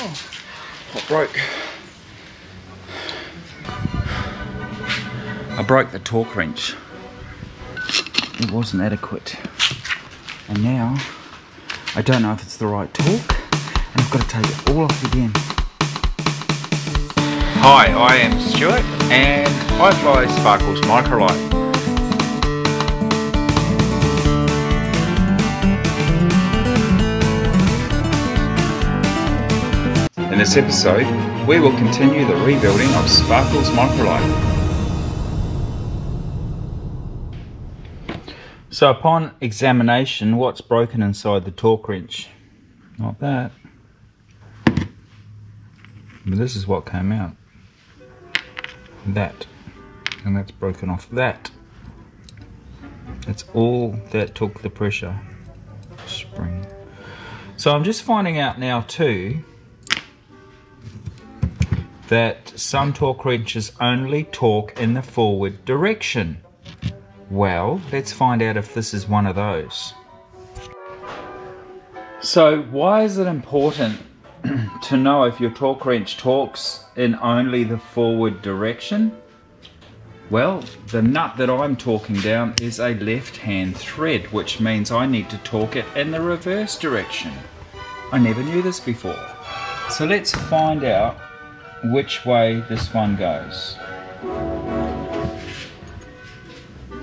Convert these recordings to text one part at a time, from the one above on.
What broke? I broke the torque wrench. It wasn't adequate. And now, I don't know if it's the right torque, and I've got to take it all off again. Hi, I am Stewart, and I fly Sparkles Microlight. This episode, we will continue the rebuilding of Sparkles Microlight. So upon examination, what's broken inside the torque wrench? Not that. But this is what came out. That. And that's broken off that. That's all that took the pressure. Spring. So I'm just finding out now too that some torque wrenches only torque in the forward direction. Well, let's find out if this is one of those. So, why is it important to know if your torque wrench torques in only the forward direction? Well, the nut that I'm talking down is a left hand thread, which means I need to torque it in the reverse direction. I never knew this before. So let's find out which way this one goes.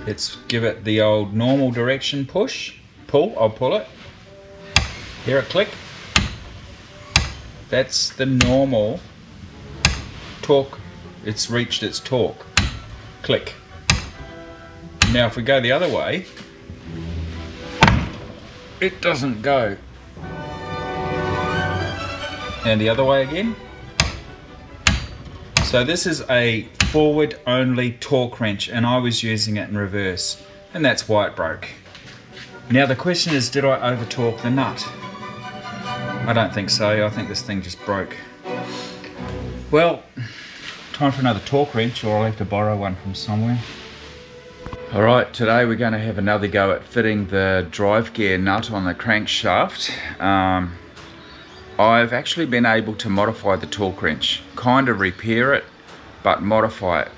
Let's give it the old normal direction push. Pull, I'll pull it. Hear it click. That's the normal torque. It's reached its torque. Click. Now if we go the other way, it doesn't go. And the other way again. So this is a forward only torque wrench and I was using it in reverse and that's why it broke. Now the question is did I over torque the nut? I don't think so, I think this thing just broke. Well, time for another torque wrench or I'll have to borrow one from somewhere. Alright, today we're going to have another go at fitting the drive gear nut on the crankshaft. Um, I've actually been able to modify the torque wrench, kind of repair it, but modify it.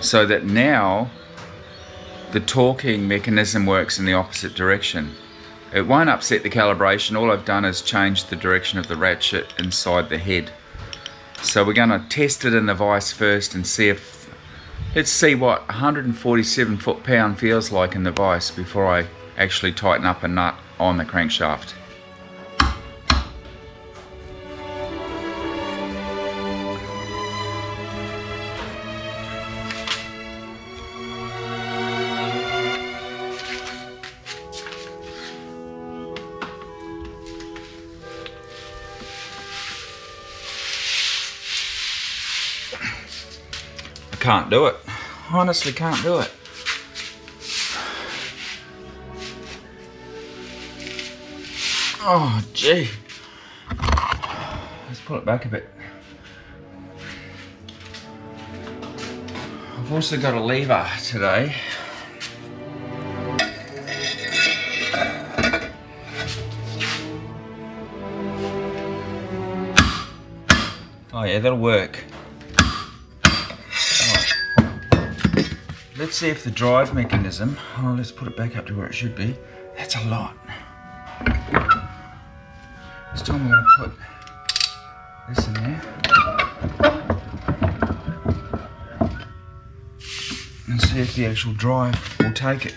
So that now the torquing mechanism works in the opposite direction. It won't upset the calibration, all I've done is change the direction of the ratchet inside the head. So we're going to test it in the vise first and see if, let's see what 147 foot-pound feels like in the vise before I actually tighten up a nut on the crankshaft. Can't do it. Honestly can't do it. Oh, gee. Let's pull it back a bit. I've also got a lever today. Oh yeah, that'll work. Let's see if the drive mechanism, oh, let's put it back up to where it should be. That's a lot. This time I'm to put this in there. And see if the actual drive will take it.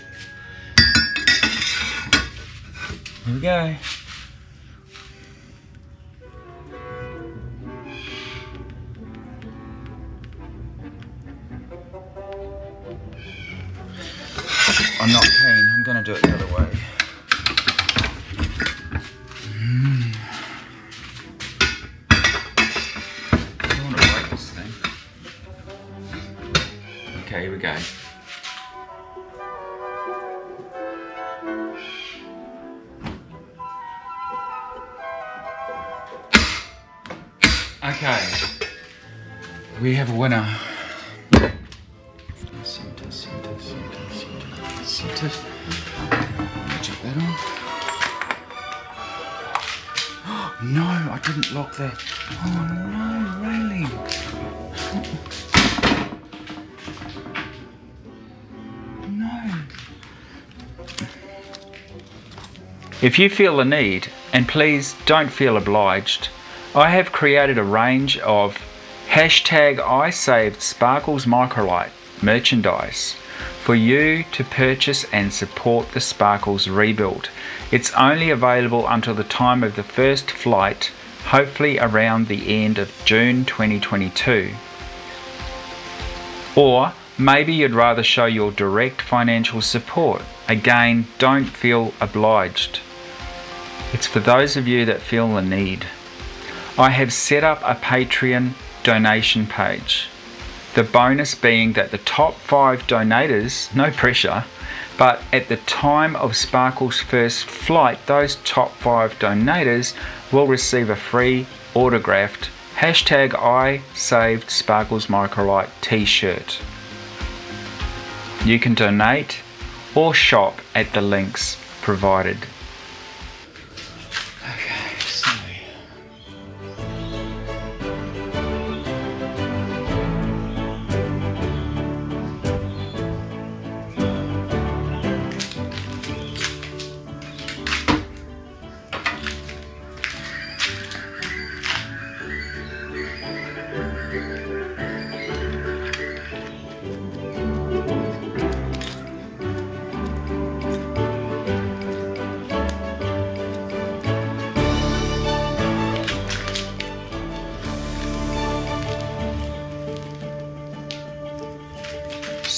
Here we go. I'm not keen. I'm going to do it the other way. Mm. I don't want to break this thing. Okay, here we go. Okay, we have a winner. Check that on. No, I didn't lock that. Oh no, really? No. If you feel the need, and please don't feel obliged, I have created a range of hashtag I saved Sparkles Microlight merchandise for you to purchase and support the Sparkles rebuild. It's only available until the time of the first flight, hopefully around the end of June 2022. Or maybe you'd rather show your direct financial support. Again, don't feel obliged. It's for those of you that feel the need. I have set up a Patreon donation page. The bonus being that the top five donators, no pressure, but at the time of Sparkle's first flight, those top five donators will receive a free autographed hashtag I saved Sparkles Microlight t-shirt. You can donate or shop at the links provided.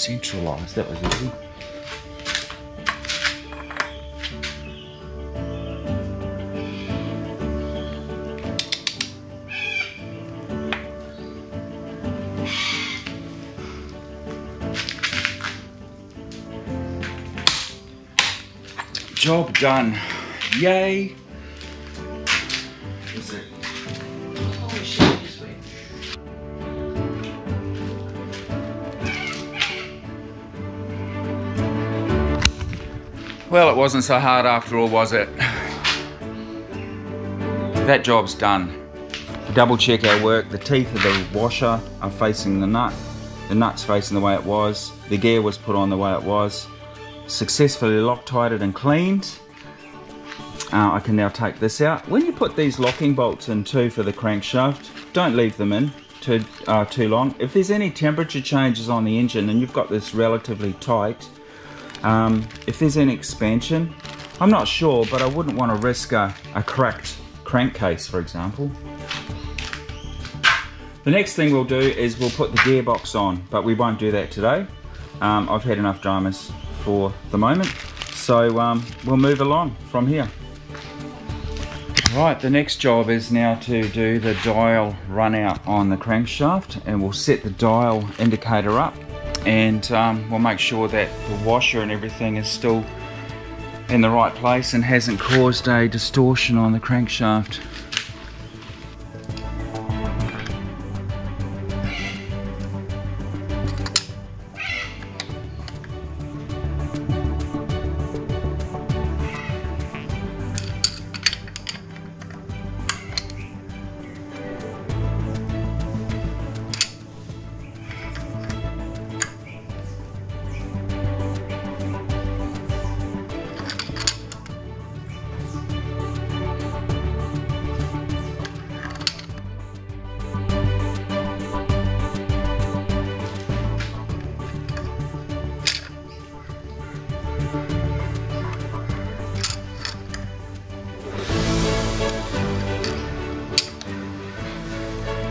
Centralised. That was easy. Job done. Yay. Well, it wasn't so hard after all, was it? That job's done. Double check our work. The teeth of the washer are facing the nut. The nut's facing the way it was. The gear was put on the way it was. Successfully Loctited and cleaned. Uh, I can now take this out. When you put these locking bolts in too for the crankshaft, don't leave them in too, uh, too long. If there's any temperature changes on the engine and you've got this relatively tight, um, if there's an expansion, I'm not sure, but I wouldn't want to risk a, a cracked crankcase, for example. The next thing we'll do is we'll put the gearbox on, but we won't do that today. Um, I've had enough dramas for the moment, so um, we'll move along from here. Right, the next job is now to do the dial run out on the crankshaft and we'll set the dial indicator up and um, we'll make sure that the washer and everything is still in the right place and hasn't caused a distortion on the crankshaft.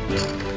Yeah.